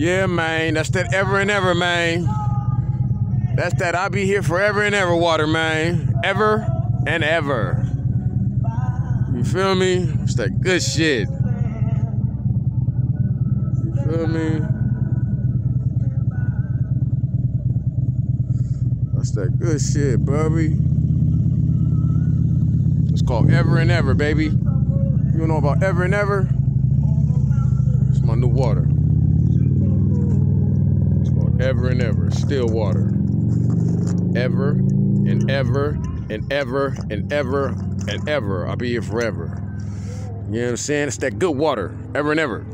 Yeah, man. That's that ever and ever, man. That's that I'll be here forever and ever water, man. Ever and ever. You feel me? It's that good shit. You feel me? That's that good shit, Bubby. It's called Ever and Ever, baby. You know about Ever and Ever? It's my new water. Ever and Ever, still water. Ever and ever and ever and ever and ever. I'll be here forever. You know what I'm saying? It's that good water, ever and ever.